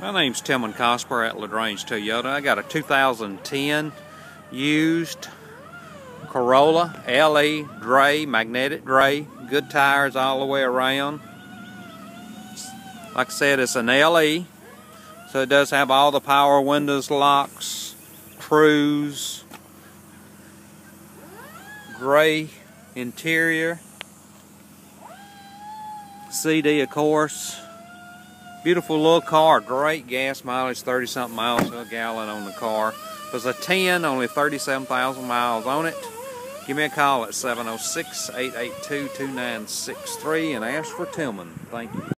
My name's Tilmon Cosper at LaGrange Toyota. I got a 2010 used Corolla LE gray, magnetic gray, good tires all the way around. Like I said, it's an LE, so it does have all the power windows, locks, cruise, gray interior, CD of course. Beautiful little car, great gas mileage, 30 something miles to a gallon on the car. It was a 10, only 37,000 miles on it. Give me a call at 706 882 2963 and ask for Tilmon. Thank you.